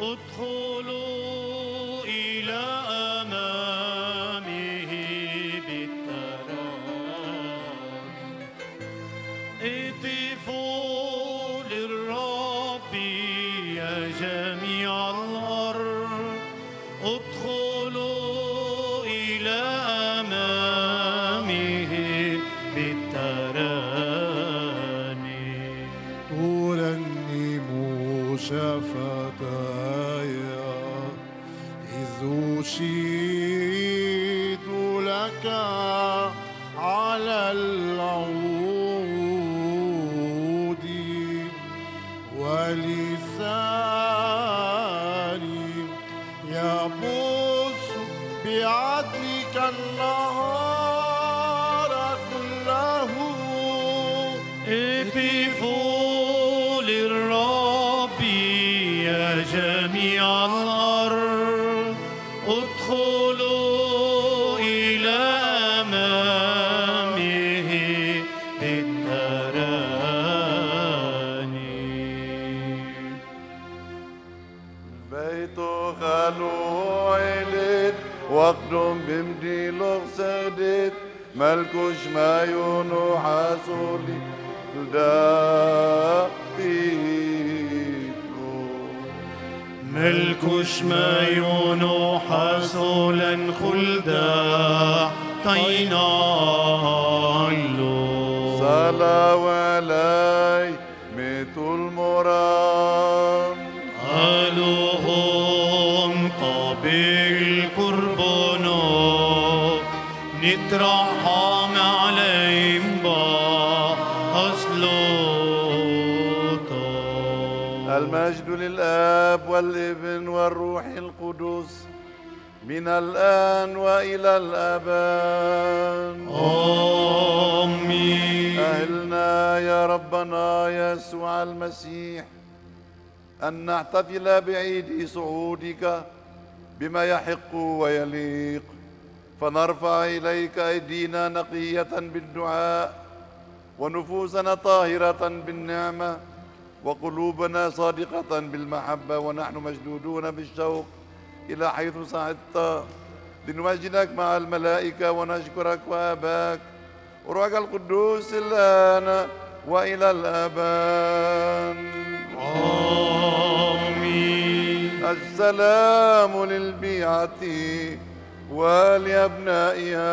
au trop long. ملكوش ما دافيتو ملكش ما يونو حصولا خلدا قينالو صلى ولاي ميت المرام قالوهم قبل قربانو نترحم المجد للآب والابن والروح القدس من الآن وإلى الأبد. آمين. أهلنا يا ربنا يسوع المسيح أن نحتفل بعيد صعودك بما يحق ويليق. فنرفع إليك أيدينا نقية بالدعاء ونفوسنا طاهرة بالنعمة. وقلوبنا صادقة بالمحبة ونحن مشدودون بالشوق. إلى حيث صعدت لنمجدك مع الملائكة ونشكرك وأباك. وروحك القدوس الآن وإلى الأبد آمين. السلام للبيعة ولأبنائها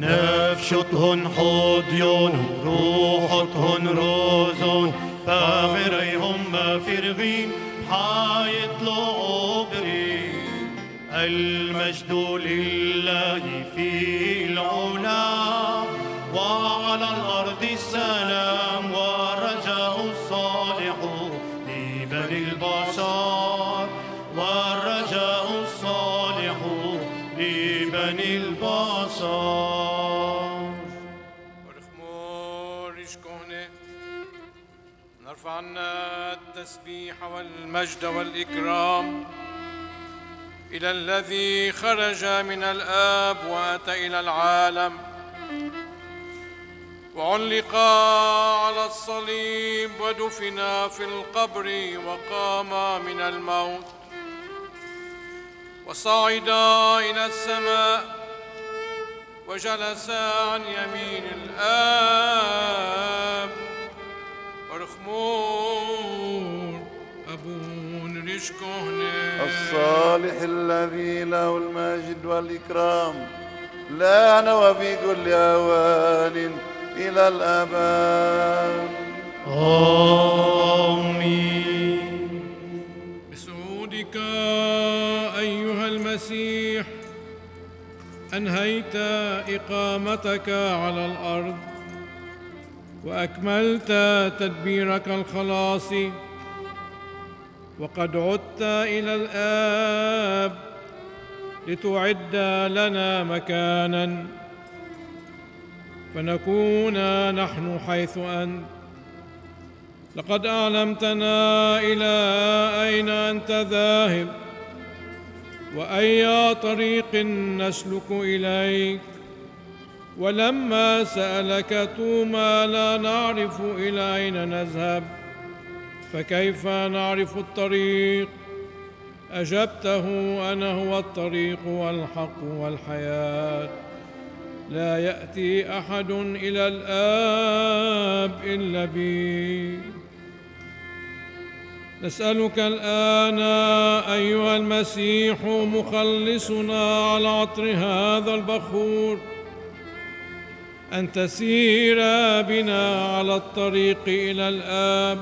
نفشتهن حضيون روحتهن روزون فغريهم مفرغين حيطلعوا برين المجد لله في العلا عنا التسبيح والمجد والإكرام إلى الذي خرج من الآب وأتى إلى العالم وعلق على الصليب ودفن في القبر وقام من الموت وصعد إلى السماء وجلس عن يمين الآب ورخمور أبون رشكهنه الصالح الذي له المجد والإكرام. الآن وفي كل أوان إلى الأبد آمين. بسعودك أيها المسيح أنهيت إقامتك على الأرض. وأكملت تدبيرك الخلاصي وقد عدت إلى الآب لتعد لنا مكانا. فنكون نحن حيث أنت. لقد أعلمتنا إلى أين أنت ذاهب. وأي طريق نسلك إليك. ولما سألك توما لا نعرف إلى أين نذهب؟ فكيف نعرف الطريق؟ أجبته أنا هو الطريق والحق والحياة. لا يأتي أحد إلى الآب إلا بي. نسألك الآن أيها المسيح مخلصنا على عطر هذا البخور. أن تسير بنا على الطريق إلى الآب.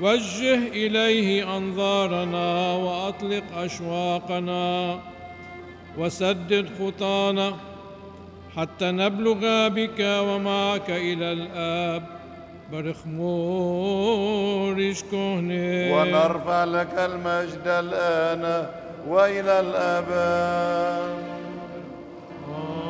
وجه إليه أنظارنا وأطلق أشواقنا. وسدد خطانا حتى نبلغ بك ومعك إلى الآب. برخمور كهنه ونرفع لك المجد الآن وإلى الأبد من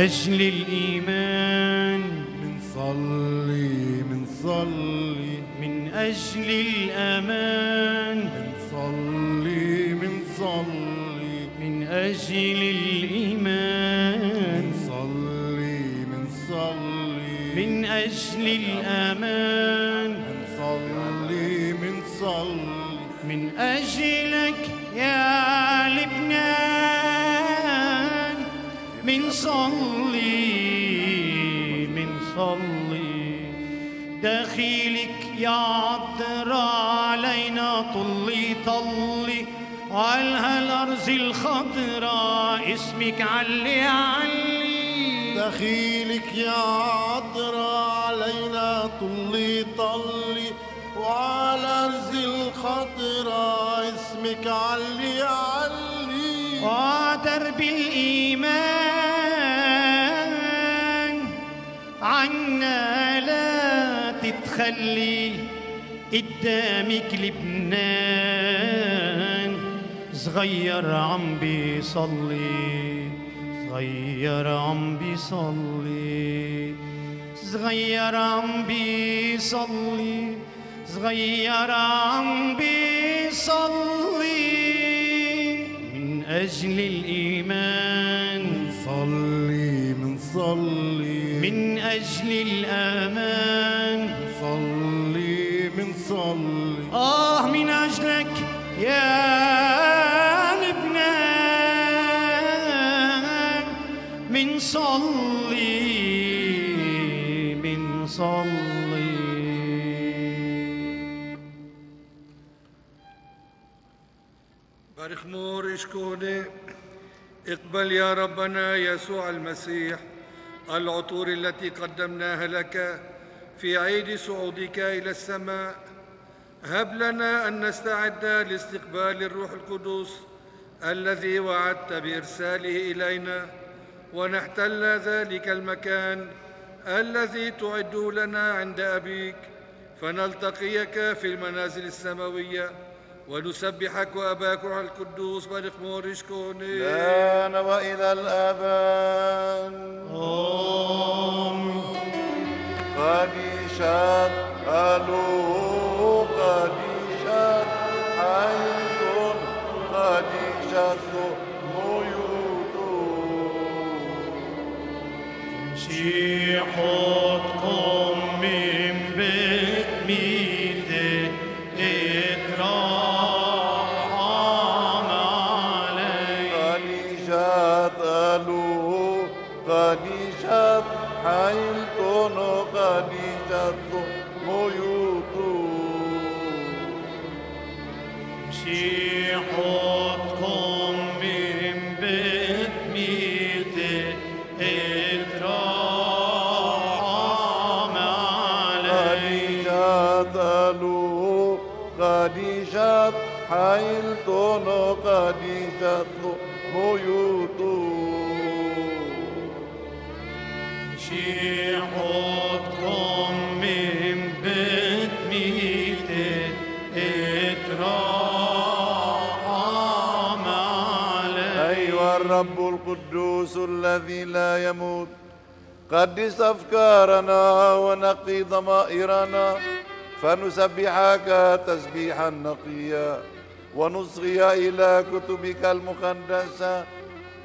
أجل الإيمان منصلي منصلي من أجل الأمان منصلي منصلي من أجل الإيمان منصلي منصلي من أجل الأمان منصلي منصلي من أجلك هالأرض الخضراء اسمك علي علي. دخيلك يا عطرة علينا طلي طلي. وعلى أرز الخضرة اسمك علي علي. ودرب الإيمان عنا لا تتخلي. قدامك لبنان. صغير عم بيصلي صغير عم بيصلي صغير عم بيصلي صغير عم بيصلي. من أجل الإيمان صلي منصلي من أجل الأمان. صلي منصلي آه من أجلك يا صلي. برخمور اشكوني اقبل يا ربنا يسوع المسيح العطور التي قدمناها لك في عيد صعودك إلى السماء. هب لنا أن نستعد لاستقبال الروح القدس الذي وعدت بإرساله إلينا ونحتل ذلك المكان الذي تعد لنا عند أبيك فنلتقيك في المنازل السماوية ونسبحك وأباك روح القدوس برخمور اشكوني الآن وإلى الأبد قديشات ألو قديشات يحطكم من بيت ميت اترحم عليه جات ألوه غنيشت حيلتن غنيشت ميوتو مسيحون حيلتون قديشات ميوت شيحتكم من بيت ميتة اترحم علي أيها الرب القدوس الذي لا يموت قدس أفكارنا ونقي ضمائرنا فنسبحك تسبيحا نقيا ونصغي إلى كتبك المقدسة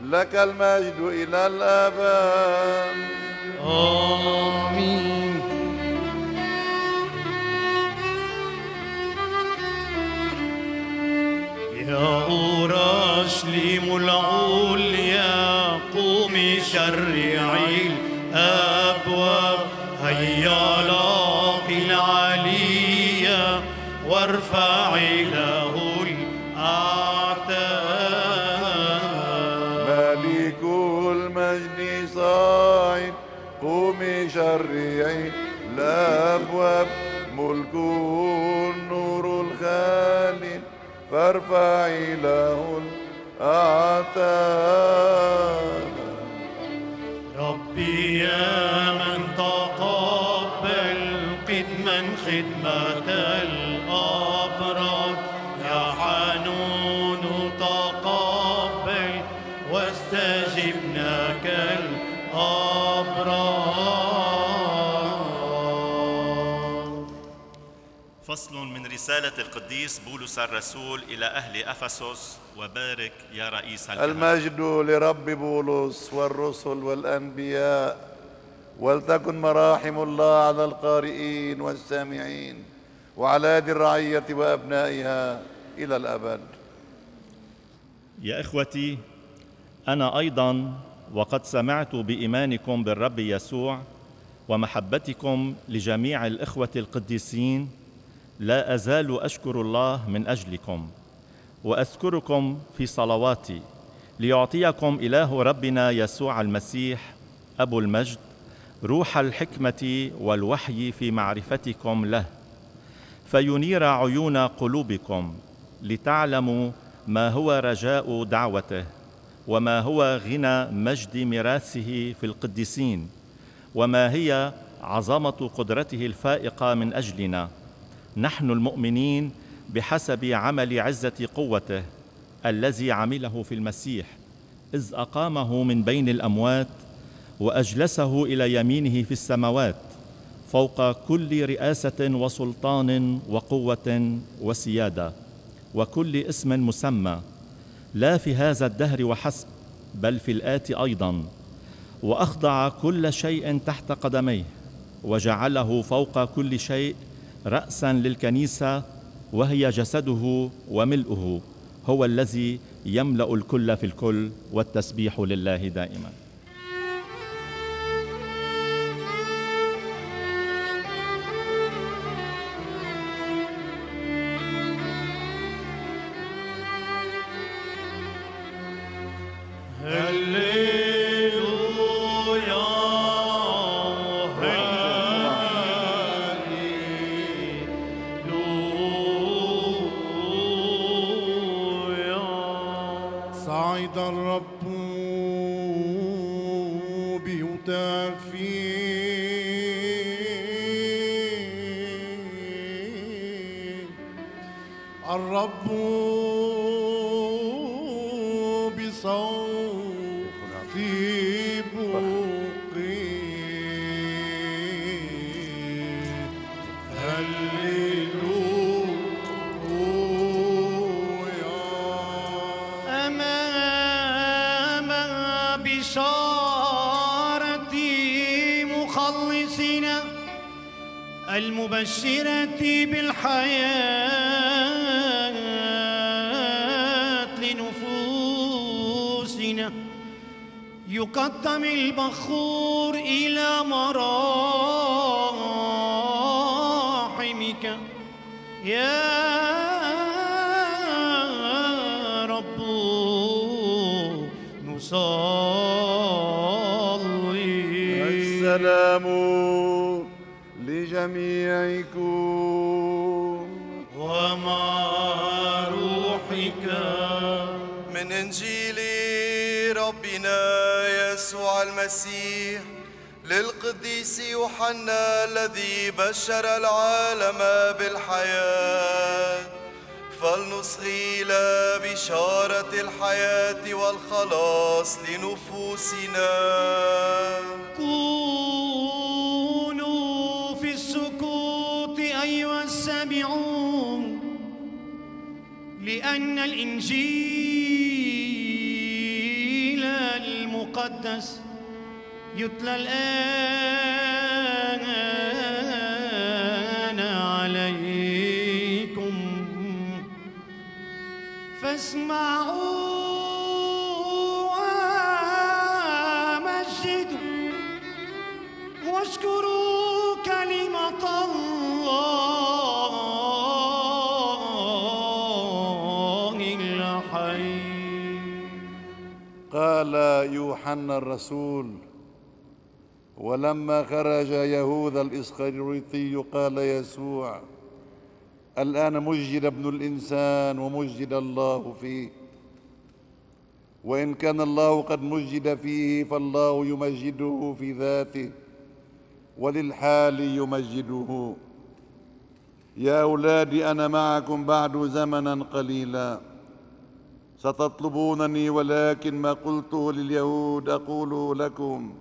لك المجد إلى الأبد. آمين. يا أورشليم العليا قومي شرعي الأبواب. هيا لاقي العليا وارفعي ملك النور الخالد فارفعي له الأعتاب. ربي يا من رسالة القديس بولس الرسول إلى أهل أفسس وبارك يا رئيس الكهنة المجد لرب بولس والرسل والأنبياء ولتكن مراحم الله على القارئين والسامعين وعلى يد الرعية وأبنائها إلى الأبد. يا إخوتي أنا أيضا وقد سمعت بإيمانكم بالرب يسوع ومحبتكم لجميع الإخوة القديسين لا أزال أشكر الله من أجلكم وأذكركم في صلواتي ليعطيكم إله ربنا يسوع المسيح أبو المجد روح الحكمة والوحي في معرفتكم له فينير عيون قلوبكم لتعلموا ما هو رجاء دعوته وما هو غنى مجد ميراثه في القديسين وما هي عظمة قدرته الفائقة من أجلنا. نحن المؤمنين بحسب عمل عزة قوته الذي عمله في المسيح إذ أقامه من بين الأموات وأجلسه إلى يمينه في السماوات فوق كل رئاسة وسلطان وقوة وسيادة وكل اسم مسمى لا في هذا الدهر وحسب بل في الآتي أيضا. وأخضع كل شيء تحت قدميه وجعله فوق كل شيء راسا للكنيسة وهي جسده وملؤه هو الذي يملأ الكل في الكل والتسبيح لله دائما. يقدم البخور إلى مراحمك. يا رب نصلي. السلام لجميعكم. يسوع المسيح للقديس يوحنا الذي بشر العالم بالحياة. فلنصغي إلى بشارة الحياة والخلاص لنفوسنا. كونوا في السكوت أيها السامعون لأن الإنجيل المقدس يتلى الآن عليكم. فاسمعوا ومجدوا واشكروا يوحنا الرسول. ولما خرج يهوذا الاسخريوطي قال يسوع الآن مجد ابن الإنسان ومجد الله فيه. وإن كان الله قد مجد فيه فالله يمجده في ذاته وللحال يمجده. يا أولادي أنا معكم بعد زمنا قليلا. ستطلبونني ولكن ما قلته لليهود اقوله لكم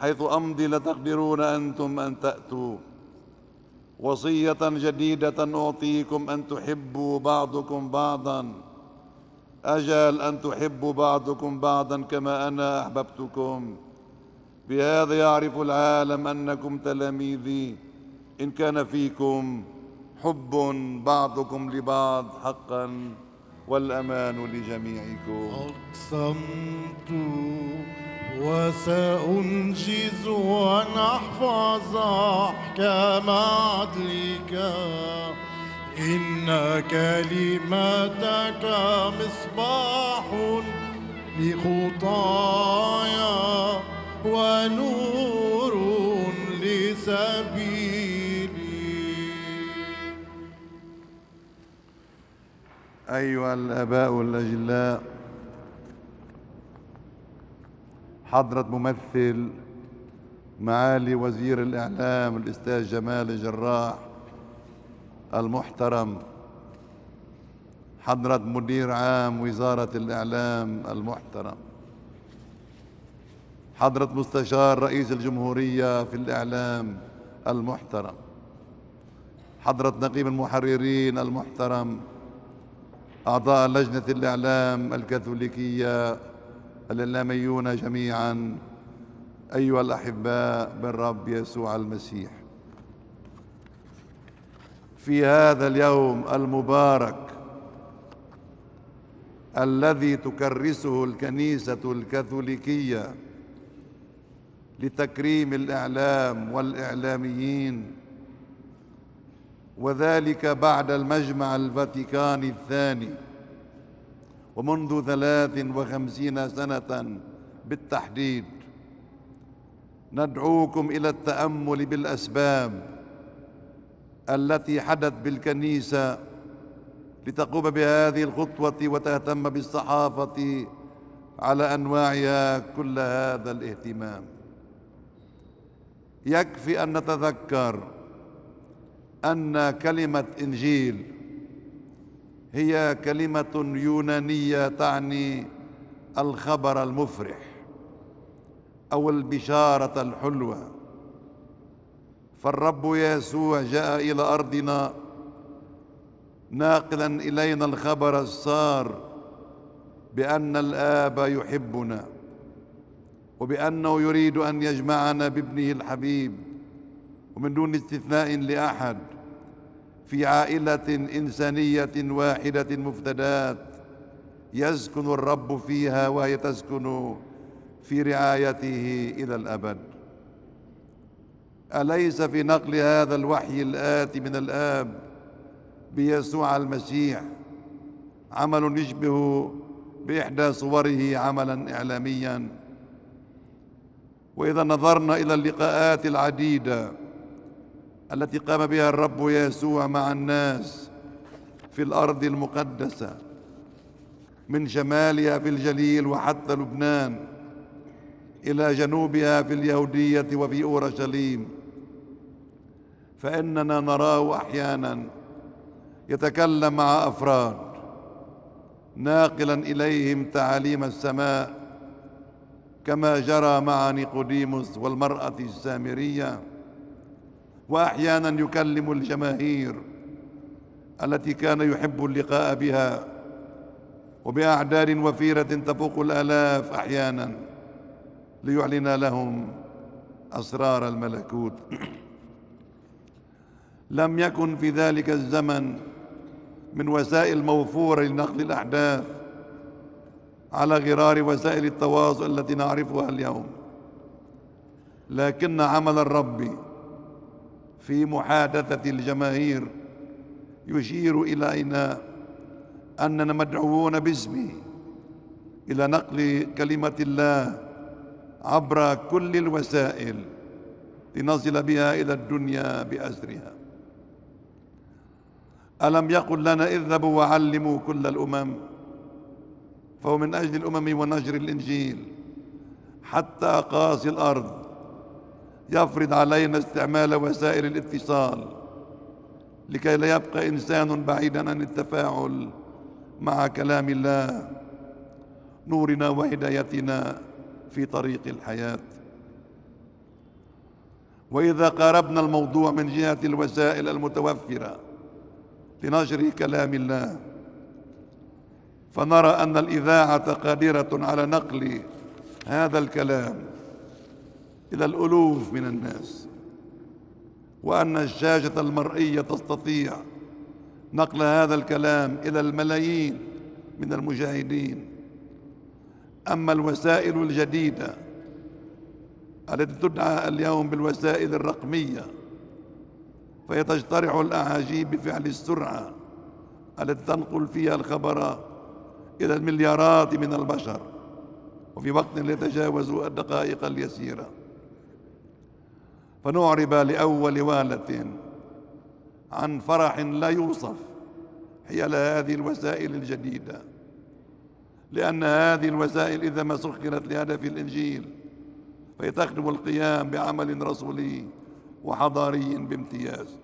حيث أمضي لتقدرون أنتم أن تأتوا. وصية جديدة أعطيكم أن تحبوا بعضكم بعضا. أجل أن تحبوا بعضكم بعضا كما أنا أحببتكم. بهذا يعرف العالم أنكم تلاميذي. إن كان فيكم حب بعضكم لبعض حقا. والأمان لجميعكم. أقسمت وسأنجز أن أحفظ أحكام عدلك. إن كلمتك مصباح لخطايا ونور لسبيلي أيها الآباء الأجلاء حضرة ممثل معالي وزير الإعلام الأستاذ جمال الجراح المحترم حضرة مدير عام وزارة الإعلام المحترم حضرة مستشار رئيس الجمهورية في الإعلام المحترم حضرة نقيب المحررين المحترم أعضاء لجنة الإعلام الكاثوليكية الإعلاميون جميعا أيها الأحباء بالرب يسوع المسيح. في هذا اليوم المبارك الذي تكرسه الكنيسة الكاثوليكية لتكريم الإعلام والإعلاميين وذلك بعد المجمع الفاتيكاني الثاني. ومنذ ثلاث وخمسين سنة بالتحديد ندعوكم إلى التأمل بالأسباب التي حدث بالكنيسة لتقوم بهذه الخطوة وتهتم بالصحافة على أنواعها كل هذا الاهتمام. يكفي أن نتذكر أن كلمة إنجيل هي كلمة يونانية تعني الخبر المفرح أو البشارة الحلوة. فالرب يسوع جاء إلى أرضنا ناقلا إلينا الخبر السار بأن الآب يحبنا وبأنه يريد أن يجمعنا بابنه الحبيب. ومن دون استثناء لأحد في عائلة إنسانية واحدة مفتدات يسكن الرب فيها وهي تسكن في رعايته إلى الأبد. أليس في نقل هذا الوحي الآتي من الآب بيسوع المسيح عمل يشبه بإحدى صوره عملا إعلاميا؟ وإذا نظرنا إلى اللقاءات العديدة التي قام بها الرب يسوع مع الناس في الأرض المقدسة من شمالها في الجليل وحتى لبنان إلى جنوبها في اليهودية وفي أورشليم. فإننا نراه أحيانا يتكلم مع أفراد ناقلا إليهم تعاليم السماء كما جرى مع نيقوديموس والمرأة السامرية. وأحيانا يكلم الجماهير التي كان يحب اللقاء بها وبأعداد وفيرة تفوق الآلاف أحيانا ليعلن لهم أسرار الملكوت. لم يكن في ذلك الزمن من وسائل موفورة لنقل الأحداث على غرار وسائل التواصل التي نعرفها اليوم. لكن عمل الرب في محادثة الجماهير يشير إلينا أننا مدعوون باسمه إلى نقل كلمة الله عبر كل الوسائل لنصل بها إلى الدنيا بأسرها. ألم يقل لنا اذهبوا وعلموا كل الأمم فهو من أجل الأمم ونشر الإنجيل حتى قاصي الأرض يفرض علينا استعمال وسائل الاتصال لكي لا يبقى إنسان بعيدا عن التفاعل مع كلام الله نورنا وهدايتنا في طريق الحياة. وإذا قاربنا الموضوع من جهة الوسائل المتوفرة لنشر كلام الله فنرى أن الإذاعة قادرة على نقل هذا الكلام إلى الألوف من الناس وأن الشاشة المرئية تستطيع نقل هذا الكلام إلى الملايين من المشاهدين أما الوسائل الجديدة التي تدعى اليوم بالوسائل الرقمية فهي تجترح الأعاجيب بفعل السرعة التي تنقل فيها الخبر إلى المليارات من البشر وفي وقت لا يتجاوز الدقائق اليسيرة. فنعرب لأول واله عن فرح لا يوصف حيال هذه الوسائل الجديدة لأن هذه الوسائل إذا ما سخرت لهدف الإنجيل فهي تخدم القيام بعمل رسولي وحضاري بامتياز.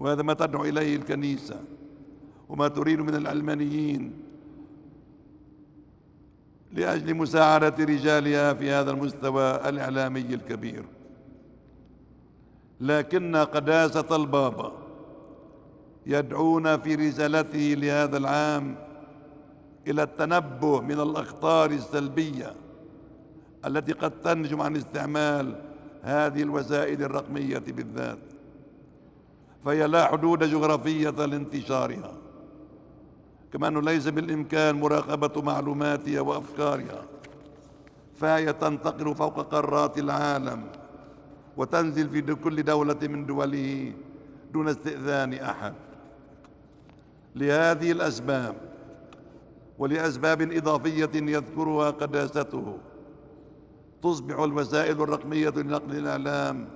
وهذا ما تدعو إليه الكنيسة وما تريد من العلمانيين لأجل مساعدة رجالها في هذا المستوى الإعلامي الكبير. لكن قداسة البابا يدعونا في رسالته لهذا العام إلى التنبه من الأخطار السلبية التي قد تنجم عن استعمال هذه الوسائل الرقمية بالذات فهي لا حدود جغرافية لانتشارها كما أنه ليس بالإمكان مراقبة معلوماتها وأفكارها فهي تنتقل فوق قارات العالم. وتنزل في كل دولة من دوله دون استئذان أحد. لهذه الأسباب ولأسباب إضافية يذكرها قداسته تصبح الوسائل الرقمية لنقل الإعلام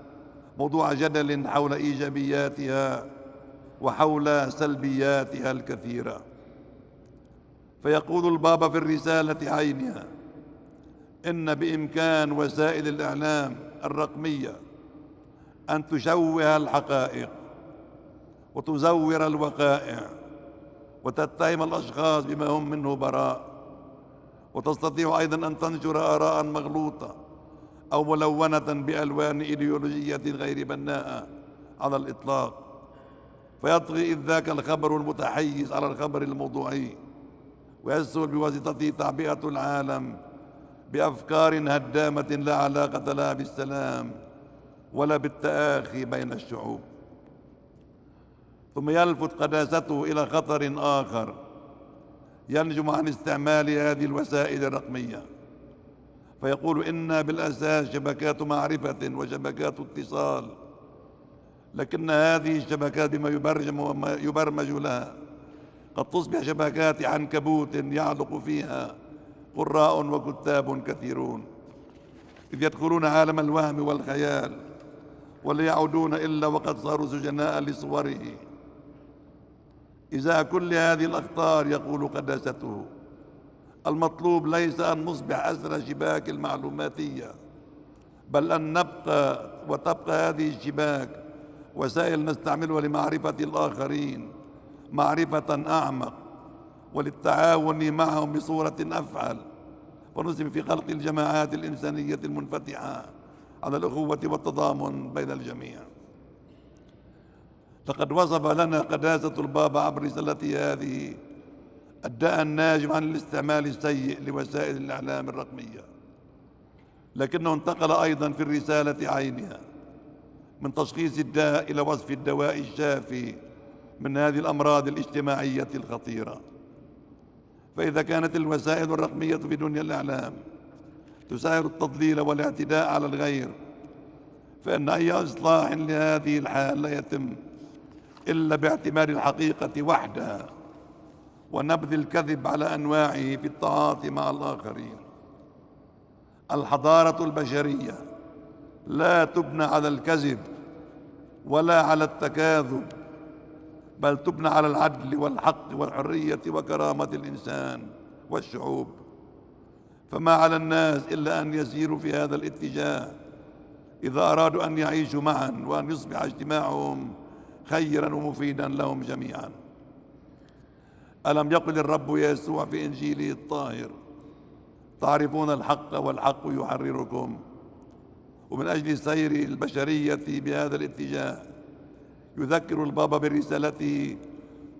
موضوع جدل حول إيجابياتها وحول سلبياتها الكثيرة. فيقول البابا في الرسالة عينها إن بإمكان وسائل الإعلام الرقمية أن تشوه الحقائق وتزور الوقائع وتتهم الأشخاص بما هم منه براء وتستطيع أيضا أن تنشر آراء مغلوطة أو ملونة بألوان إيديولوجية غير بناءة على الإطلاق. فيطغي إذ ذاك الخبر المتحيز على الخبر الموضوعي ويسهل بواسطته تعبئة العالم بأفكار هدامة لا علاقة لها بالسلام. ولا بالتآخي بين الشعوب. ثم يلفت قداسته إلى خطر آخر ينجم عن استعمال هذه الوسائل الرقمية. فيقول إن بالأساس شبكات معرفة وشبكات اتصال لكن هذه الشبكات بما يبرجم وما يبرمج لها. قد تصبح شبكات عنكبوت يعلق فيها قراء وكتاب كثيرون إذ يدخلون عالم الوهم والخيال. ولا يعودون إلا وقد صاروا سجناء لصوره. إذا كل هذه الأخطار يقول قداسته المطلوب ليس أن نصبح أسر شباك المعلوماتية بل أن نبقى وتبقى هذه الشباك وسائل نستعملها لمعرفة الآخرين معرفة أعمق وللتعاون معهم بصورة أفعل. ونسهم في خلق الجماعات الإنسانية المنفتحة. على الأخوة والتضامن بين الجميع. فقد وصف لنا قداسة البابا عبر رسالته هذه الداء الناجم عن الاستعمال السيء لوسائل الإعلام الرقمية. لكنه انتقل أيضا في الرسالة عينها من تشخيص الداء إلى وصف الدواء الشافي من هذه الأمراض الاجتماعية الخطيرة. فإذا كانت الوسائل الرقمية في دنيا الإعلام تساير التضليل والاعتداء على الغير فإن أي إصلاح لهذه الحال لا يتم إلا باعتبار الحقيقة وحدها ونبذ الكذب على أنواعه في التعاطي مع الآخرين. الحضارة البشرية لا تبنى على الكذب ولا على التكاذب بل تبنى على العدل والحق والحرية وكرامة الإنسان والشعوب. فما على الناس إلا أن يسيروا في هذا الاتجاه. إذا أرادوا أن يعيشوا معا وأن يصبح اجتماعهم خيرا ومفيدا لهم جميعا. ألم يقل الرب يسوع في إنجيله الطاهر تعرفون الحق والحق يحرركم. ومن أجل سير البشرية بهذا الاتجاه يذكر البابا برسالته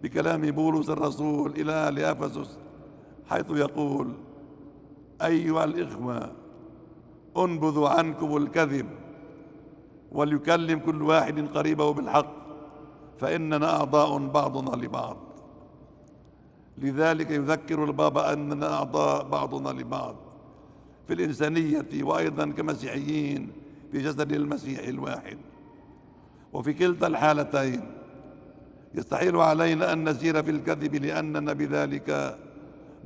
بكلام بولس الرسول إلى أهل أفسس حيث يقول أيها الإخوة انبذوا عنكم الكذب وليكلم كل واحد قريبه بالحق فإننا أعضاء بعضنا لبعض. لذلك يذكر البابا أننا أعضاء بعضنا لبعض في الإنسانية وأيضا كمسيحيين في جسد المسيح الواحد. وفي كلتا الحالتين يستحيل علينا أن نسير في الكذب لأننا بذلك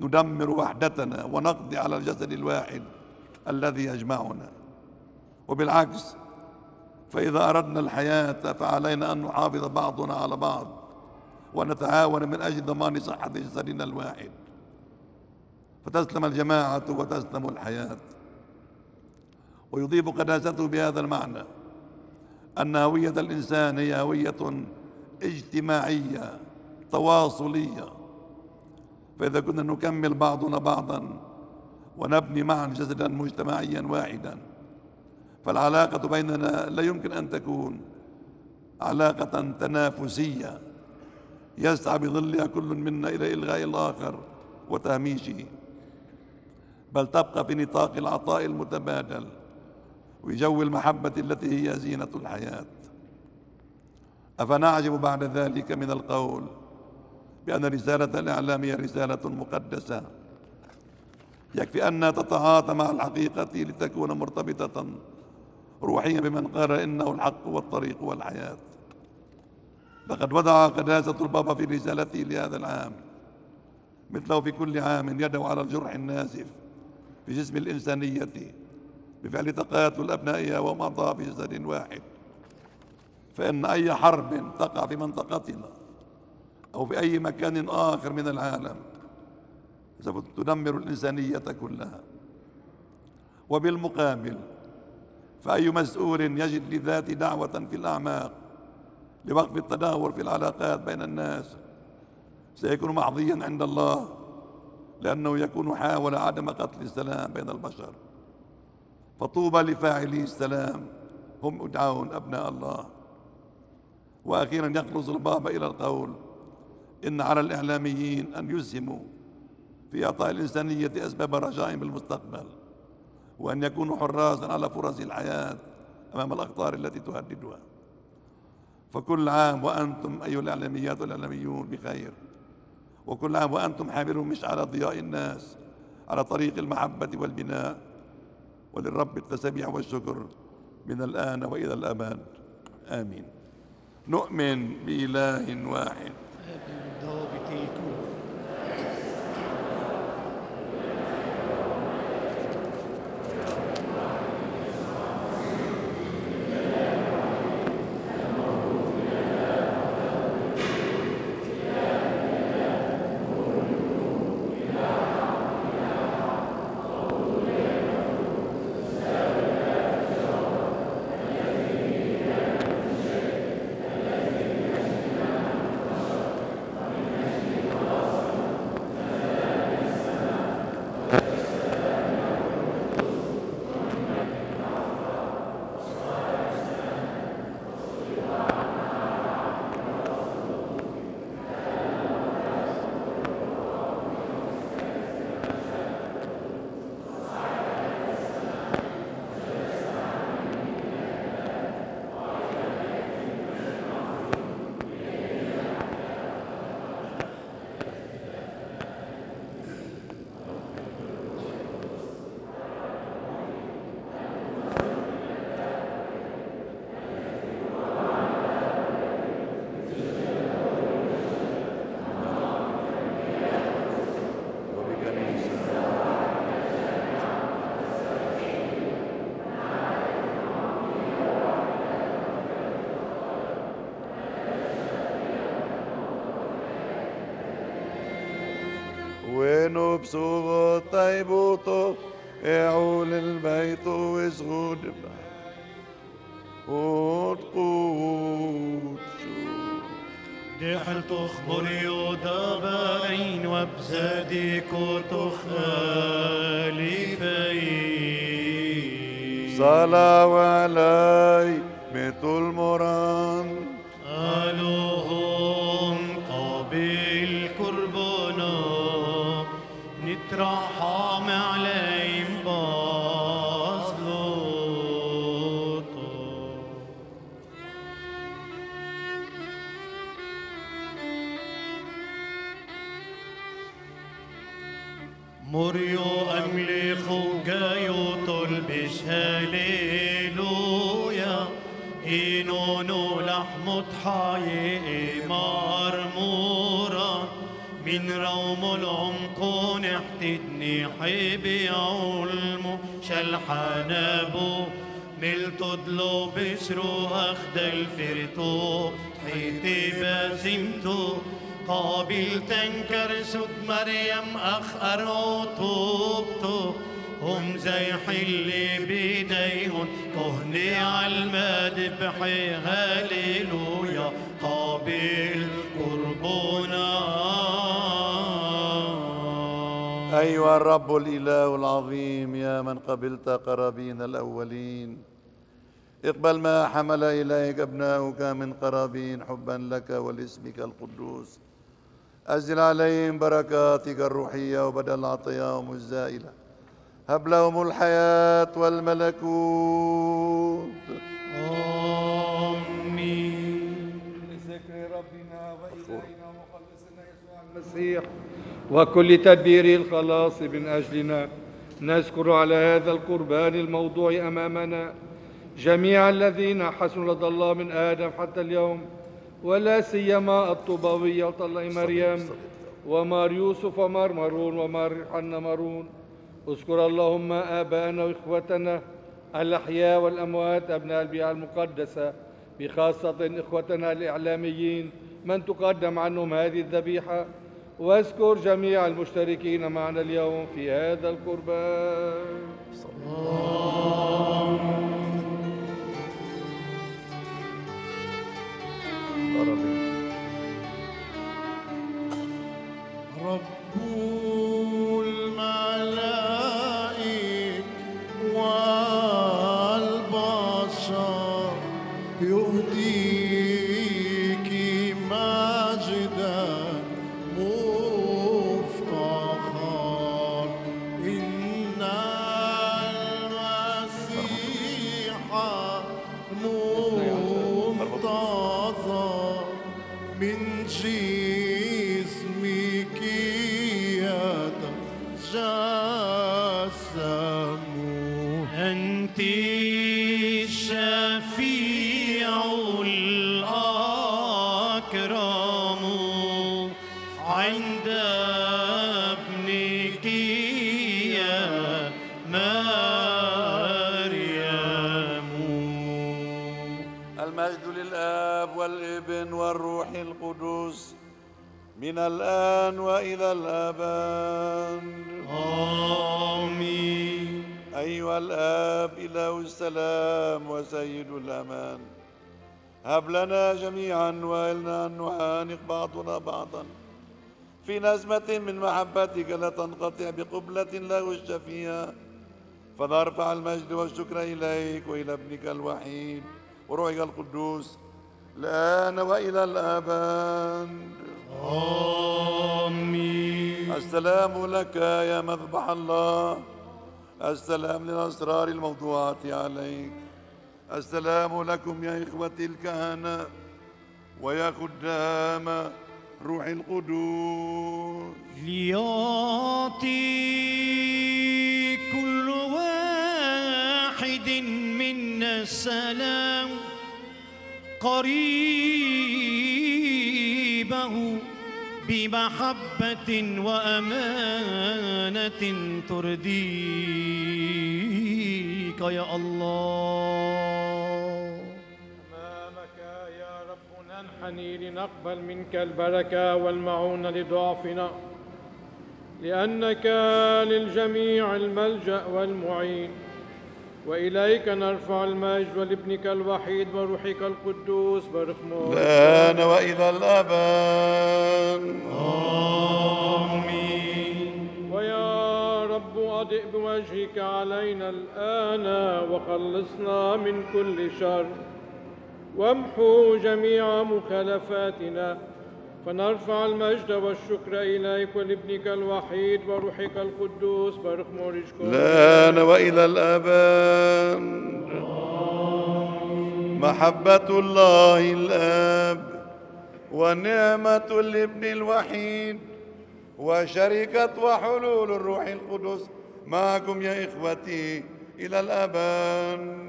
ندمر وحدتنا ونقضي على الجسد الواحد الذي يجمعنا. وبالعكس فإذا أردنا الحياة فعلينا أن نحافظ بعضنا على بعض ونتعاون من أجل ضمان صحة جسدنا الواحد. فتسلم الجماعة وتسلم الحياة. ويضيف قداسته بهذا المعنى أن هوية الإنسان هي هوية اجتماعية تواصلية فإذا كنا نكمل بعضنا بعضا ونبني معا جسدا مجتمعيا واحدا فالعلاقة بيننا لا يمكن أن تكون علاقة تنافسية. يسعى بظلها كل منا إلى إلغاء الآخر وتهميشه. بل تبقى في نطاق العطاء المتبادل وجو المحبة التي هي زينة الحياة. أفنعجب بعد ذلك من القول بأن رسالة الإعلام هي رسالة مقدسة. يكفي أنها تتعاطى مع الحقيقة لتكون مرتبطة روحيا بمن قال إنه الحق والطريق والحياة. لقد وضع قداسة البابا في رسالته لهذا العام. مثله في كل عام يدعو على الجرح الناسف في جسم الإنسانية بفعل تقاتل أبنائها ومضى في جسد واحد. فإن أي حرب تقع في منطقتنا أو في أي مكان آخر من العالم. سوف تدمر الإنسانية كلها. وبالمقابل فأي مسؤول يجد لذات دعوة في الأعماق لوقف التدهور في العلاقات بين الناس. سيكون محظيا عند الله لأنه يكون حاول عدم قتل السلام بين البشر. فطوبى لفاعلي السلام هم أدعون أبناء الله. وأخيرا يخلص البابا إلى القول إن على الإعلاميين أن يسهموا في إعطاء الإنسانية أسباب رجاء بالمستقبل وأن يكونوا حراسا على فرص الحياة أمام الأخطار التي تهددها. فكل عام وأنتم أيها الإعلاميات والإعلاميون بخير. وكل عام وأنتم حاملون مشعل ضياء الناس على طريق المحبة والبناء. وللرب التسبيح والشكر من الآن وإلى الأبد. آمين. نؤمن بإله واحد. da OBT وينو بسوغو طيبوتو اعول البيت وزغود وتقود دحل تخبر يودابين وبزادك وتخالفين صلاة علي بسرو أخد الفرتو حيتي بازمتو قابل تنكر سد مريم أخ أروتوبتو هم زي حلي بيديهن كهني عالمذبح هاليلويا قابل قربنا أيها الرب الإله العظيم يا من قبلت قرابين الأولين. اقبل ما حمل إليك أبناؤك من قرابين حبا لك ولاسمك القدوس. أزل عليهم بركاتك الروحية وبدل عطاياهم الزائلة. هب لهم الحياة والملكوت. آمين. لذكر ربنا وإلهنا ومخلصنا يسوع المسيح وكل تدبير الخلاص من أجلنا. نذكر على هذا القربان الموضوع أمامنا. جميع الذين حسنوا لدى الله من آدم حتى اليوم ولا سيما الطوباوية وطلع مريم ومار يوسف ومار مارون ومار حنا مارون. اذكر اللهم آباءنا وإخوتنا الأحياء والأموات أبناء البيئة المقدسة بخاصة إخوتنا الإعلاميين. من تقدم عنهم هذه الذبيحة؟ واذكر جميع المشتركين معنا اليوم في هذا القربان. رب للآب والابن والروح القدس من الآن وإلى الأبد. آمين. أيها الآب إله السلام وسيد الأمان. هب لنا جميعا وإلنا أن نعانق بعضنا بعضا. في نزمة من محبتك لا تنقطع بقبلة لا غش فيها. فنرفع المجد والشكر إليك وإلى ابنك الوحيد وروحك القدوس. الآن وإلى الأبد. آمين. السلام لك يا مذبح الله. السلام للأسرار الموضوعة عليك. السلام لكم يا إخوتي الكهنة ويا خدام روح القدوس. ليعطي كل واحد منا السلام. قريبه بمحبة وأمانة ترضيك يا الله. أمامك يا رب ننحني لنقبل منك البركة والمعونة لضعفنا لأنك للجميع الملجأ والمعين. وإليك نرفع المجد ولابنك الوحيد وروحك القدوس برخمون الآن وإلى الأبد ويا رب أضئ بوجهك علينا الآن وخلصنا من كل شر. وامحو جميع مخالفاتنا. فنرفع المجد والشكر إليك ولابنك الوحيد وروحك القدوس بارك مورشكم الآن وإلى الأبد محبة الله الآب ونعمة الابن الوحيد وشركة وحلول الروح القدس معكم يا إخوتي إلى الأبد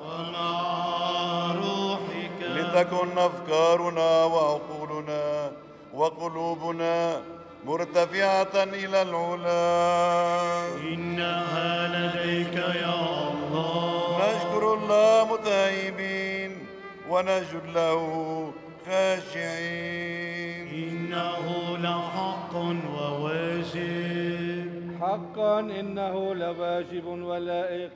ومع روحك. لتكن أفكارنا وعقولنا وقلوبنا مرتفعة إلى العلا. إنها لديك يا الله. نشكر الله متائبين ونجد له خاشعين. إنه لحق وواجب حقا إنه لواجب ولائق.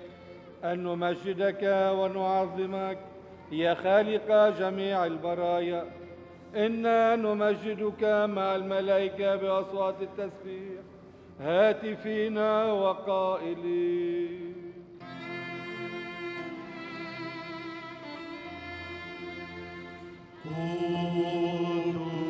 أن نمجدك ونعظمك. يا خالق جميع البرايا. إنا نمجدك مع الملائكة بأصوات التسبيح. هاتفين وقائلين. قدوس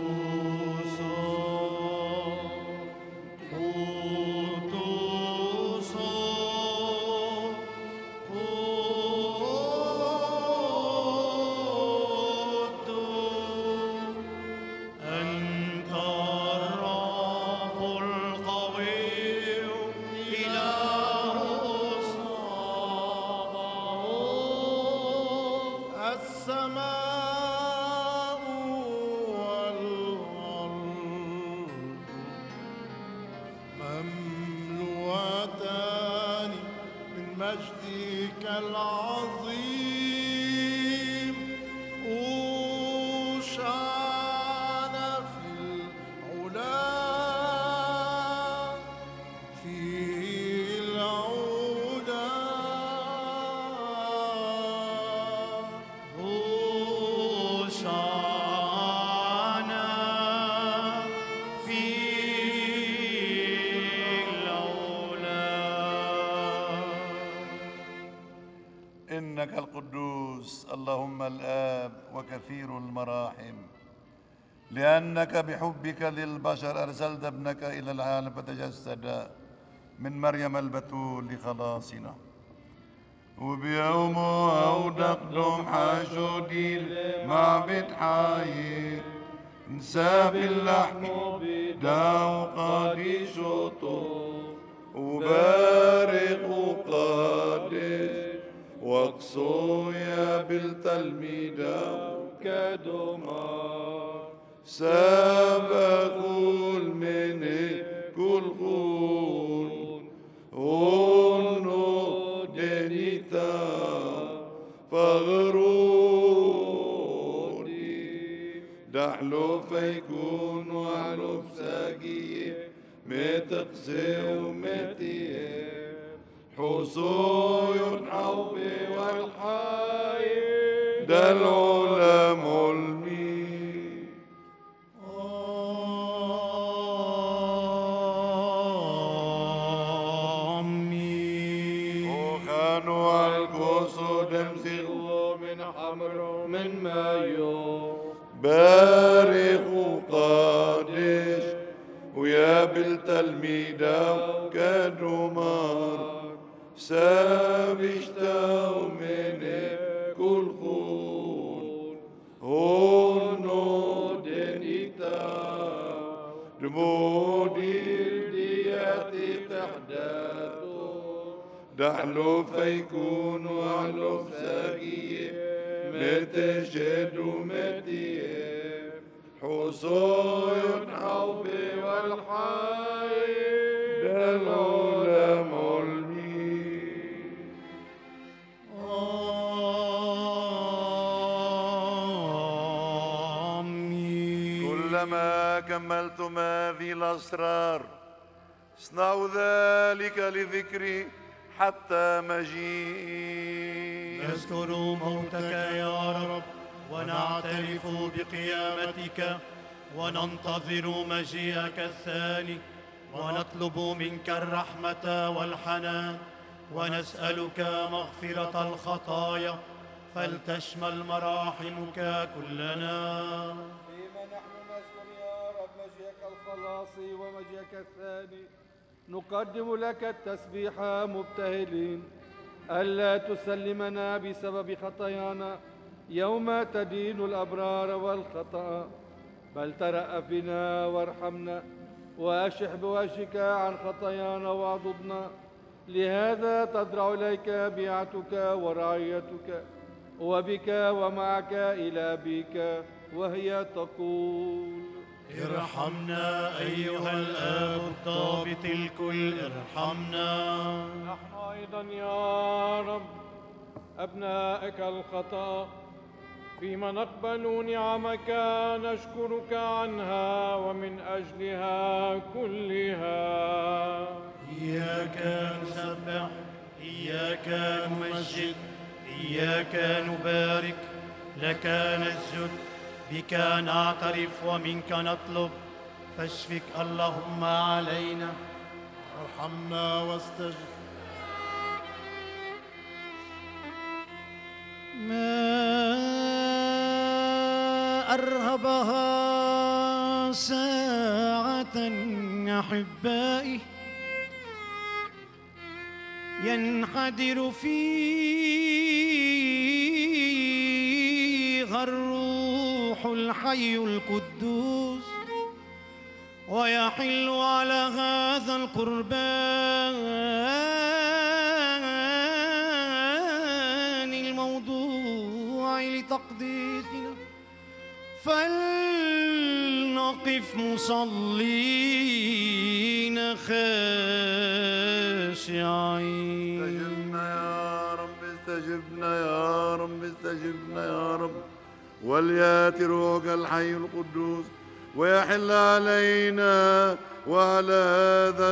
اللهم الآب وكثير المراحم. لأنك بحبك للبشر أرسلت ابنك إلى العالم فتجسد من مريم البتول لخلاصنا. وبيوم أودق دم حشودي المعبد حي نساب اللحم داو قادي شطو وبارك وقادس واقصو يا بالتلميذة كدمار سبقوا من كل خون هونو دنيتا فغروني. دحلو فيكون وعلو فساقية متقسي ومتيه حصو ينحو والحي ده وخانوا على القصود امسكوا من من مايو. بارك وقادش ويا بالتلميذة كدمار سابشتاو من كل خون. هونو دنيتا دمودي الدياتي تحداثو. دحلو فيكون وعلو فساقية. متشد ومتيه حصو ينحو والحي كلما كملتم هذه الأسرار. اصنعوا ذلك لذكري حتى مجيء. نذكر موتك يا رب ونعترف بقيامتك وننتظر مجيئك الثاني ونطلب منك الرحمة والحنان ونسألك مغفرة الخطايا فلتشمل مراحمك كلنا. الخلاص ومجيئك الثاني. نقدم لك التسبيح مبتهلين. ألا تسلمنا بسبب خطايانا يوم تدين الأبرار والخطأ. بل ترأف بنا وارحمنا وأشح بوجهك عن خطايانا واعضدنا لهذا تضرع إليك بيعتك ورعيتك. وبك ومعك إلى بك وهي تقول. ارحمنا أيها الآب الضابط الكل ارحمنا نحن أيضا يا رب أبنائك الخطأ فيما نقبل نعمك نشكرك عنها ومن أجلها كلها. إياك نسبح إياك نمجد إياك نبارك لك نسجد. بك نعترف ومنك نطلب. فاشفق اللهم علينا. ارحمنا واستجب. ما أرهبها ساعة أحبائي ينحدر فيها الروح الحي القدوس ويحل على هذا القربان الموضوع لتقديسنا. فلنقف مصلين خاشعين. استجبنا يا رب استجبنا يا رب استجبنا يا رب. وليات روحك الحي القدوس ويحل علينا وعلى هذا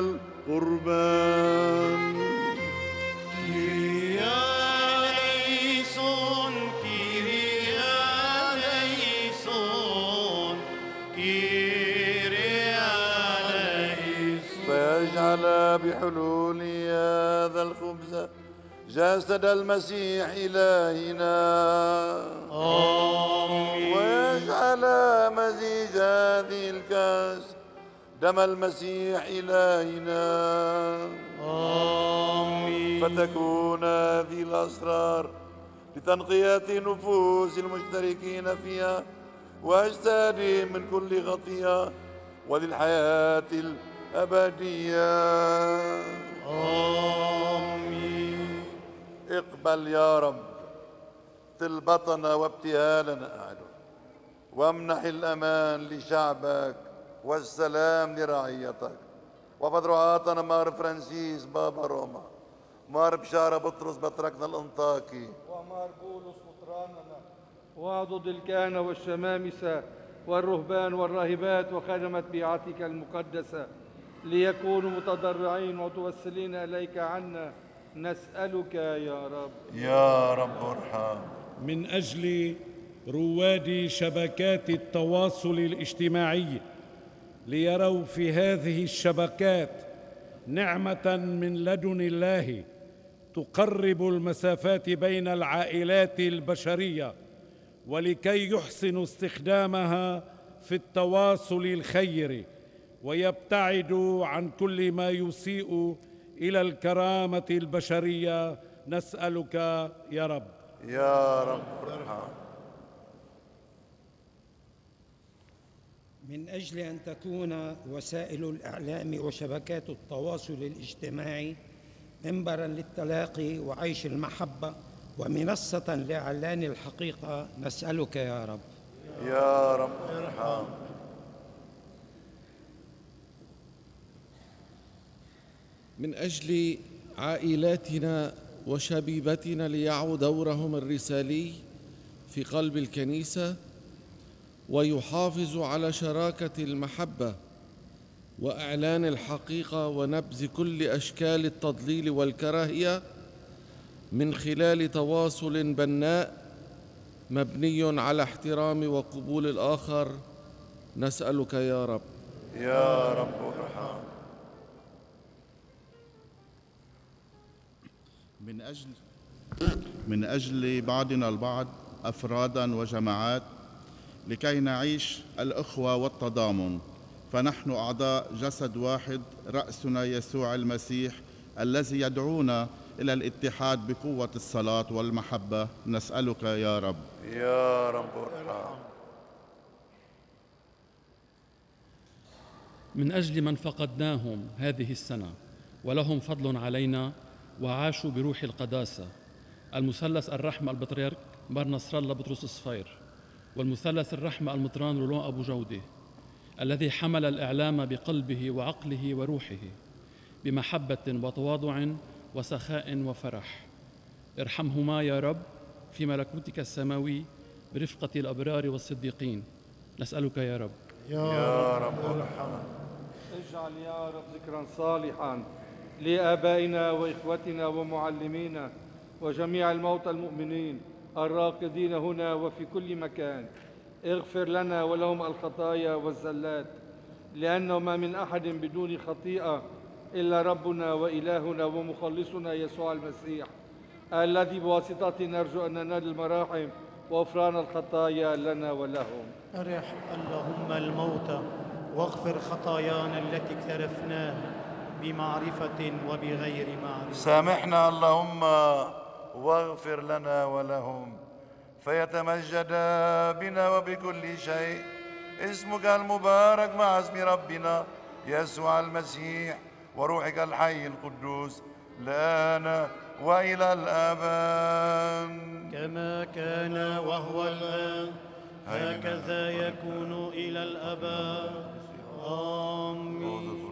القربان. فيجعل بحلول هذا الخبز جسد المسيح إلهنا آمين. ويجعل مزيج هذه الكأس دم المسيح إلهنا آمين. فتكون هذه الأسرار لتنقية نفوس المشتركين فيها وأجسادهم من كل خطيئة وللحياة الأبدية. آمين. اقبل يا رب طلبتنا وابتهالنا أعلن وامنح الأمان لشعبك والسلام لرعيتك. وفضل رعاتنا مار فرانسيس بابا روما مار بشارة بطرس بطركنا الأنطاكي. ومار بولس مطراننا واعضد الكهنة والشمامسة والرهبان والراهبات وخدمة بيعتك المقدسة ليكونوا متضرعين وتوسلين إليك عنا نسألك يا رب. يا رب ارحم. من أجل رواد شبكات التواصل الاجتماعي ليروا في هذه الشبكات نعمة من لدن الله تقرب المسافات بين العائلات البشرية ولكي يحسنوا استخدامها في التواصل الخيري ويبتعدوا عن كل ما يسيء إلى الكرامة البشرية نسألك يا رب. يا رب ارحم. من أجل أن تكون وسائل الإعلام وشبكات التواصل الاجتماعي منبرا للتلاقي وعيش المحبة ومنصة لإعلان الحقيقة نسألك يا رب. يا رب ارحم. من أجل عائلاتنا وشبيبتنا ليعوا دورهم الرسالي في قلب الكنيسة ويحافظوا على شراكة المحبة وإعلان الحقيقة ونبذ كل أشكال التضليل والكراهية من خلال تواصل بناء مبني على احترام وقبول الآخر. نسألك يا رب. يا رب ارحم من أجل من أجل بعضنا البعض أفرادا وجماعات لكي نعيش الأخوة والتضامن. فنحن أعضاء جسد واحد رأسنا يسوع المسيح الذي يدعونا إلى الاتحاد بقوة الصلاة والمحبة. نسألك يا رب. يا رب ارحم. من أجل من فقدناهم هذه السنة ولهم فضل علينا وعاشوا بروح القداسة. المثلث الرحمه البطريرك مار نصر الله بطرس الصفير والمثلث الرحمه المطران رولون أبو جودة الذي حمل الإعلام بقلبه وعقله وروحه بمحبة وتواضع وسخاء وفرح. ارحمهما يا رب في ملكوتك السماوي برفقة الأبرار والصديقين. نسألك يا رب. يا رب. ارحم اجعل يا رب ذكرا صالحا. لآبائنا وإخوتنا ومعلمينا وجميع الموتى المؤمنين الراقدين هنا وفي كل مكان. اغفر لنا ولهم الخطايا والزلات لأنه ما من أحد بدون خطيئة إلا ربنا وإلهنا ومخلصنا يسوع المسيح. الذي بواسطته نرجو أن ننال المراحم وغفران الخطايا لنا ولهم. أرح اللهم الموتى واغفر خطايانا التي اقترفناها بمعرفة وبغير معرفة. سامحنا اللهم واغفر لنا ولهم فيتمجد بنا وبكل شيء. اسمك المبارك مع اسم ربنا يسوع المسيح وروحك الحي القدوس الآن وإلى الأبد. كما كان وهو الآن هكذا يكون إلى الأبد. آمين.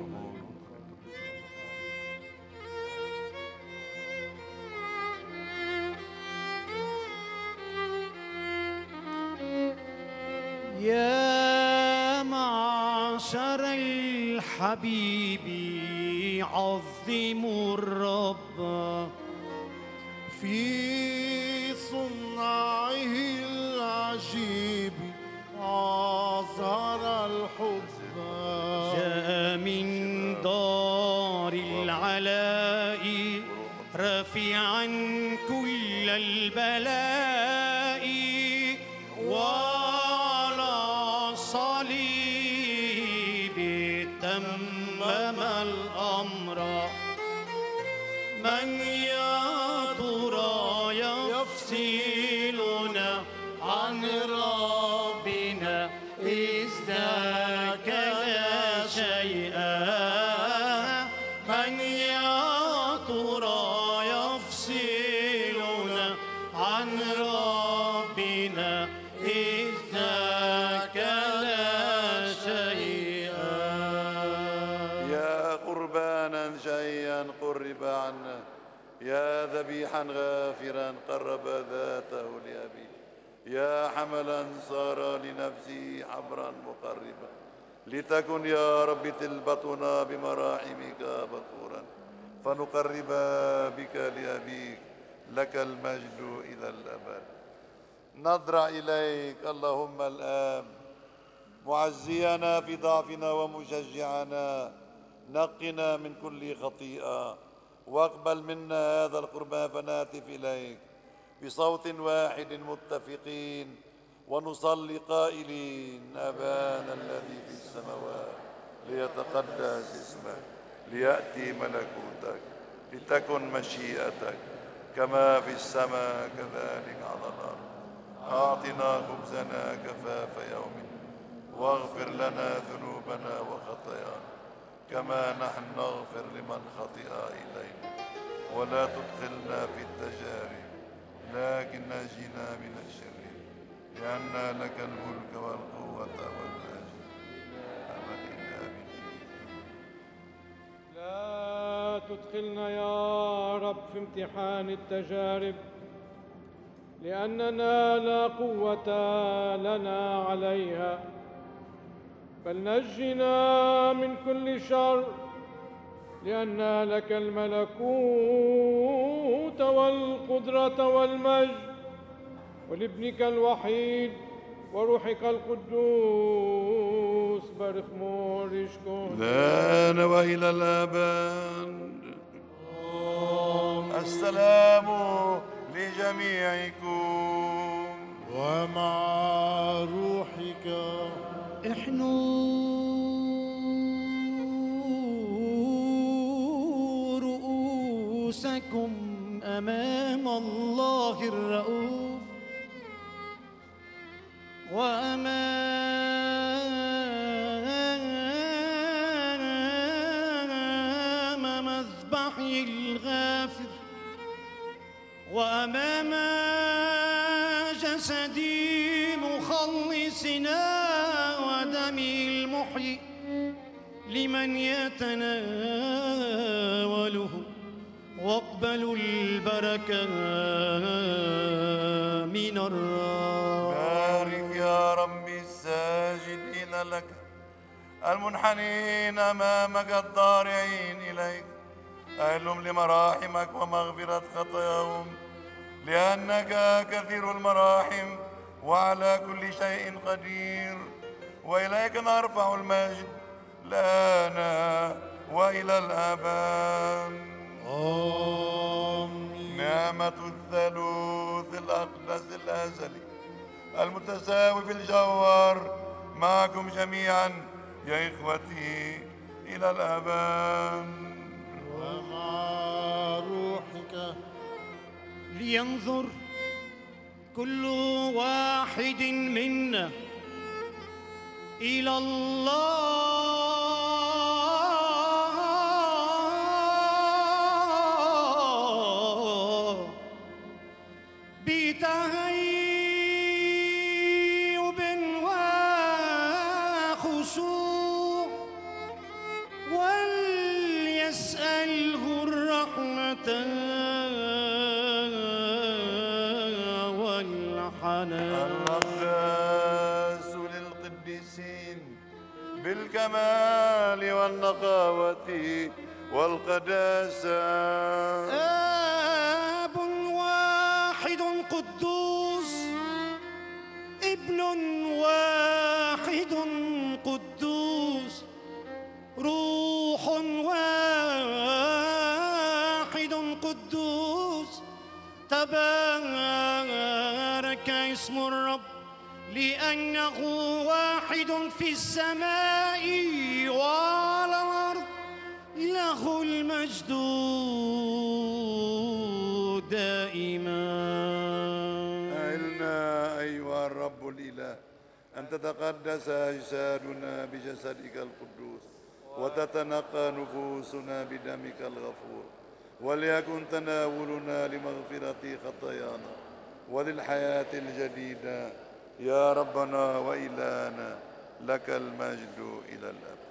يا معشر الحبيب عظموا الرب. في صنعه العجيب عذر الحب. جاء من دار العلاء رافعا كل البلاء. ذبيحا غافرا قرب ذاته لأبيه يا حملا صار لنفسه حبرا مقربا. لتكن يا رب تلبطنا بمراحمك بطورا. فنقرب بك لأبيك. لك المجد إلى الأبد. نضرع إليك اللهم الآن. معزينا في ضعفنا ومشجعنا. نقنا من كل خطيئة. واقبل منا هذا القربان فناتف إليك بصوت واحد متفقين ونصلي قائلين أبانا الذي في السماوات ليتقدس اسمك ليأتي ملكوتك لتكن مشيئتك كما في السماء كذلك على الأرض. أعطنا خبزنا كفاف يومنا واغفر لنا ذنوبنا وخطايانا. كما نحن نغفر لمن خطئ إلينا. ولا تدخلنا في التجارب لكن نجنا من الشرير لأن لك الملك والقوة والمجد أبد الآبدين لا تدخلنا يا رب في امتحان التجارب لأننا لا قوة لنا عليها. بل نجنا من كل شر لأن لك الملكوت والقدرة والمجد ولابنك الوحيد وروحك القدوس بارك مورشكم الآن وإلى الأبد. السلام لجميعكم. ومع روحك احنوا رؤوسكم أمام الله الرؤوف وأمام مذبحي الغافر وأمام يتناوله واقبلوا البركة من الرب. بارك يا ربي الساجدين لك المنحنين أمامك الضارعين إليك. أهلهم لمراحمك ومغفرة خطاياهم لأنك كثير المراحم وعلى كل شيء قدير. وإليك نرفع المجد لنا وإلى الأبد آمين. نعمة الثالوث الأقدس الأزلي المتساوي في الجوهر معكم جميعا يا إخوتي إلى الأبد ومع روحك؟ لينظر كل واحد منا إلى الله. بجسدك القدوس وتتنقى نفوسنا بدمك الغفور وليكن تناولنا لمغفرة خطايانا وللحياة الجديدة. يا ربنا وإلهنا لك المجد إلى الأبد.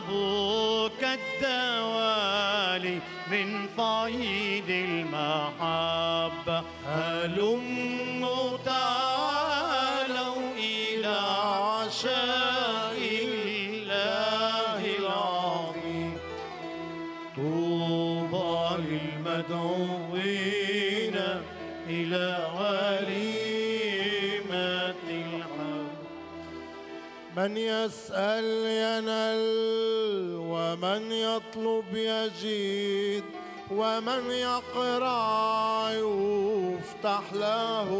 أتعبك الدوالي من فيض المحبة. هلم من يسأل ينال ومن يطلب يجد ومن يقرع يفتح له.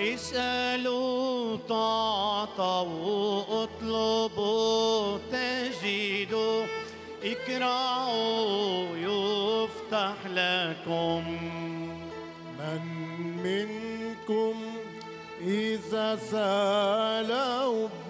اسألوا تعطوا اطلبوا تجدوا اقرأوا يفتح لكم. من منكم إذا سأله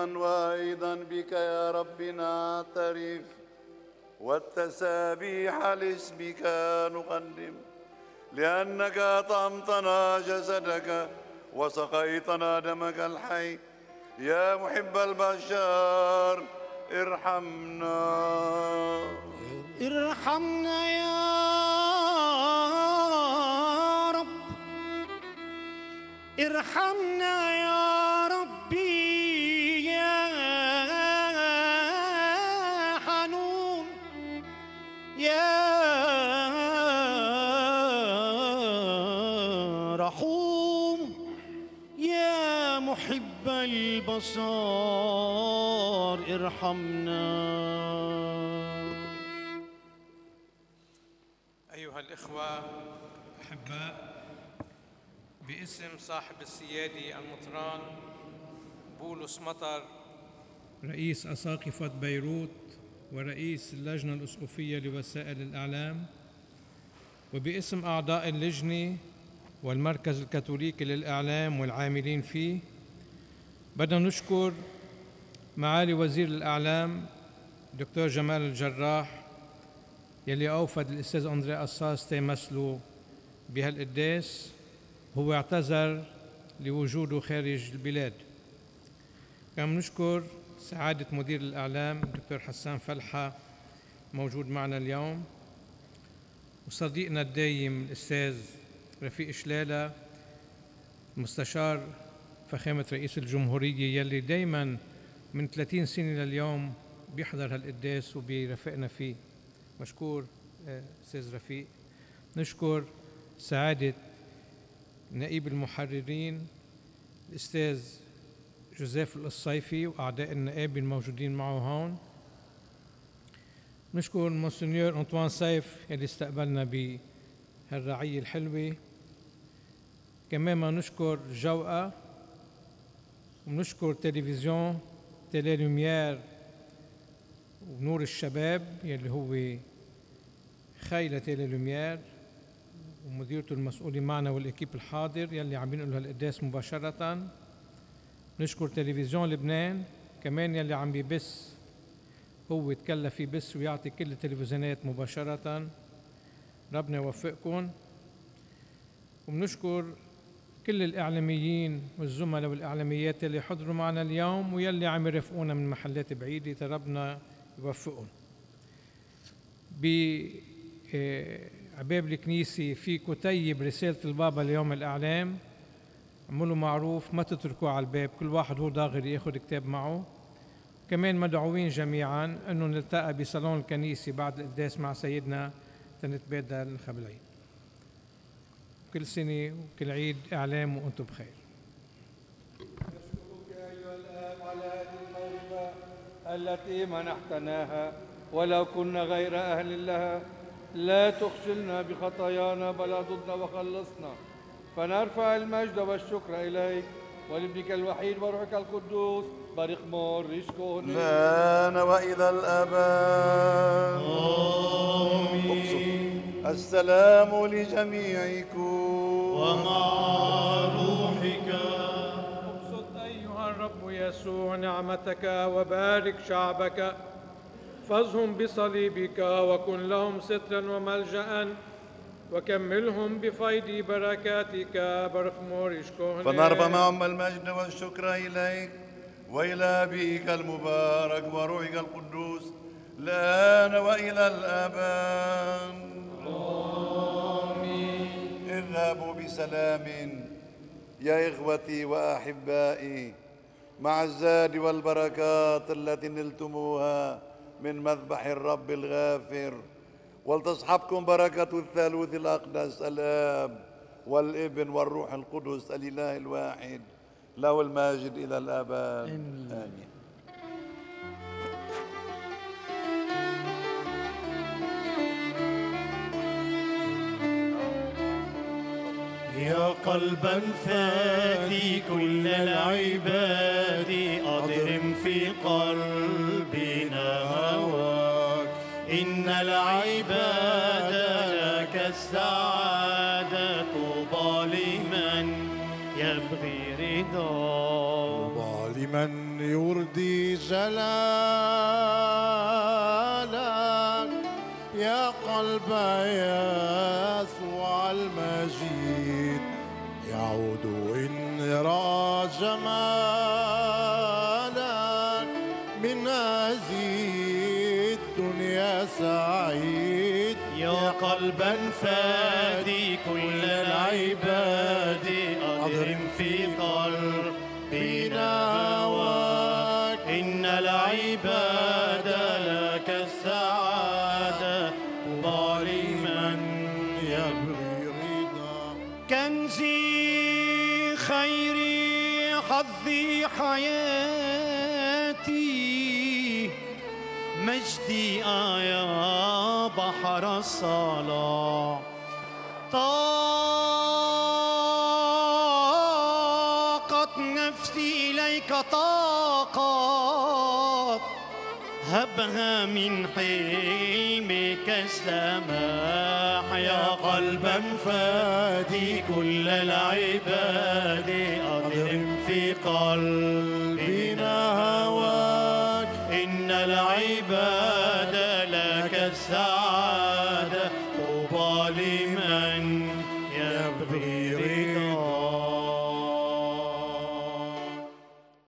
أيضا وأيضا بك يا رب نعترف والتسابيح لاسمك نقدم لأنك أطعمتنا جسدك وسقيتنا دمك الحي. يا محب البشر ارحمنا. ارحمنا يا رب. ارحمنا يا البصر ارحمنا. أيها الإخوة أحباء باسم صاحب السيادة المطران بولس مطر رئيس أساقفة بيروت ورئيس اللجنة الأسقفية لوسائل الإعلام وباسم أعضاء اللجنة والمركز الكاثوليكي للإعلام والعاملين فيه بدنا نشكر معالي وزير الإعلام دكتور جمال الجراح يلي أوفد الأستاذ أندري قصاص تيمثله بهالقداس هو اعتذر لوجوده خارج البلاد. كان نشكر سعادة مدير الإعلام دكتور حسان فلحة موجود معنا اليوم. وصديقنا الدايم الأستاذ رفيق شلالة مستشار فخامة رئيس الجمهورية يلي دايما من 30 سنة لليوم بيحضر هالقداس وبيرافقنا فيه. مشكور آه، أستاذ رفيق. نشكر سعادة نائب المحررين الأستاذ جوزيف القصيفي وأعضاء النقابة الموجودين معه هون. نشكر مونسنيور أنطوان سيف اللي استقبلنا بهالرعية الحلوة. كمان ما نشكر جوقة ونشكر تلفزيون تيلي لوميير ونور الشباب يلي هو خيلة تيلي لوميير ومديرته المسؤولة معنا والإكيب الحاضر يلي عم ينقلوا هالقداس مباشرة. نشكر تلفزيون لبنان كمان يلي عم بيبث هو يتكلف يبث ويعطي كل التلفزيونات مباشرة. ربنا يوفقكم. وبنشكر كل الإعلاميين والزملاء والإعلاميات اللي حضروا معنا اليوم ويلي عم يرافقونا من محلات بعيدة ربنا يوفقهم. بعباب الكنيسة في كتيب رسالة البابا ليوم الإعلام. عملوا معروف ما تتركوه على الباب كل واحد هو ضاغر ياخذ كتاب معه. كمان مدعوين جميعا إنه نلتقى بصالون الكنيسة بعد القداس مع سيدنا تنتبادل الخبلين كل سنة وكل عيد إعلام وأنتم بخير. أيها الآب على هذه الموهبة التي منحتناها ولو كنا غير أهل لها لا تخجلنا بخطايانا بل ضدنا وخلصنا. فنرفع المجد والشكر إليك ولابنك الوحيد وروحك القدوس بارك مور ريشكو الآن وإلى الأبد آمين السلام لجميعكم. ومع روحك؟ ابسط أيها الرب يسوع نعمتك وبارك شعبك. فازهم بصليبك وكن لهم سترا وملجأ وكملهم بفيض بركاتك. برخ موريشكو فنرفع معهم المجد والشكر إليك. وإلى أبيك المبارك وروحك القدوس. الآن وإلى الأبد آمين اذهبوا بسلام يا إخوتي وأحبائي مع الزاد والبركات التي نلتموها من مذبح الرب الغافر. ولتصحبكم بركة الثالوث الأقدس الآب والإبن والروح القدس الإله الواحد له الماجد إلى الآباد آمين, آمين. يا قلبا فادي كل العباد أضرم في قلبنا هواك. إن العباد لك السعادة طوبى لمن يبغي رضاك طوبى لمن يرضي جلالك. يا قلب يسوع المجيد. جمالك من هذه الدنيا سعيد يا قلبا فادي كل العباد. أضرم في قلبنا هواك إن العباد آيا بحر الصلاة. طاقت نفسي إليك طاقات هبها من حلمك السماح يا قلبا فادي كل العباد. أضرم في قلبنا